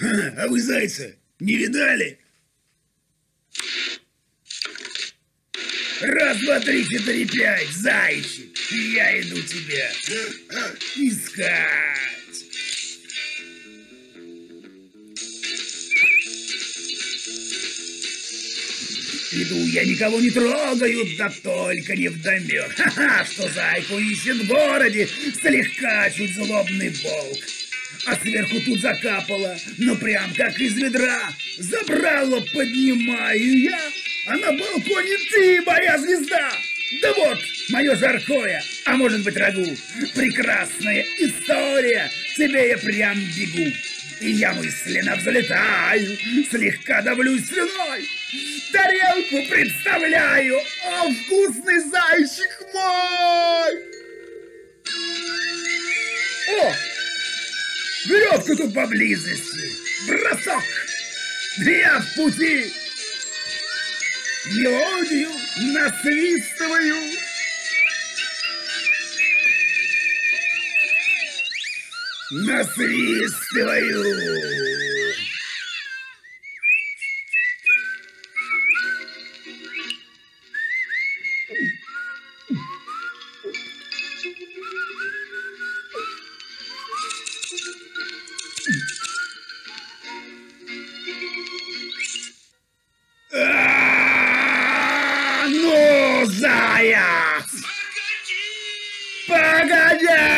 А вы зайца не видали? Раз, два, три, четыре, пять, зайчик, я иду тебя искать. Иду, я никого не трогаю, да только не вдомек. Ха-ха, что зайку ищет в городе, слегка чуть злобный волк. А сверху тут закапало, ну прям как из ведра. Забрало поднимаю я, а на балконе ты, моя звезда. Да вот, мое жаркое, а может быть рагу. Прекрасная история, тебе я прям бегу. И я мысленно взлетаю, слегка давлюсь слюной. Тарелку представляю, о, вкусный зайчик мой! О, веревка тут поблизости, бросок, я в пути. Мелодию насвистываю. Насвистываю. ну, заяц! Погоди! Погоди!